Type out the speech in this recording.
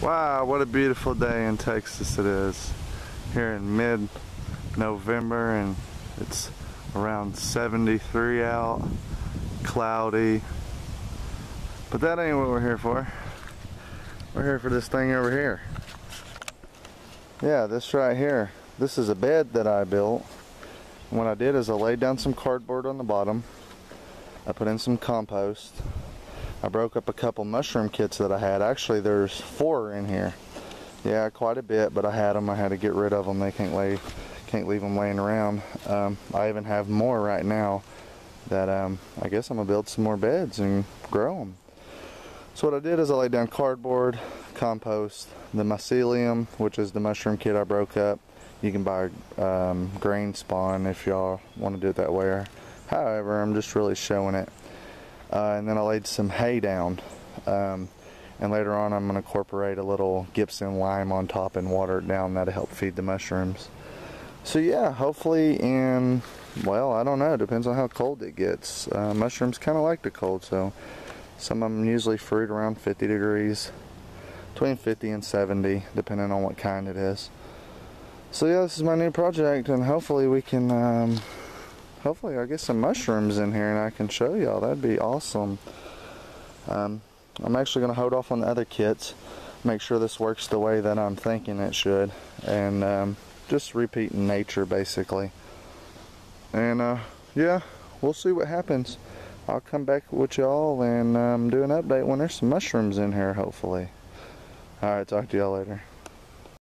Wow, what a beautiful day in Texas it is. Here in mid-November and it's around 73 out, cloudy. But that ain't what we're here for. We're here for this thing over here. Yeah, this right here. This is a bed that I built. what I did is I laid down some cardboard on the bottom. I put in some compost. I broke up a couple mushroom kits that I had. Actually, there's four in here. Yeah, quite a bit, but I had them. I had to get rid of them. They can't lay, can't leave them laying around. Um, I even have more right now that um, I guess I'm gonna build some more beds and grow them. So what I did is I laid down cardboard, compost, the mycelium, which is the mushroom kit I broke up. You can buy um, grain spawn if y'all want to do it that way. However, I'm just really showing it uh, and then I laid some hay down. Um, and later on I'm going to incorporate a little gypsum lime on top and water it down. That'll help feed the mushrooms. So yeah, hopefully in, well, I don't know. Depends on how cold it gets. Uh, mushrooms kind of like the cold, so some of them usually fruit around 50 degrees. Between 50 and 70, depending on what kind it is. So yeah, this is my new project, and hopefully we can um, hopefully I get some mushrooms in here and I can show y'all. That'd be awesome. Um, I'm actually going to hold off on the other kits, make sure this works the way that I'm thinking it should, and um, just repeating nature basically. And uh, yeah, we'll see what happens. I'll come back with y'all and um, do an update when there's some mushrooms in here hopefully. Alright, talk to y'all later.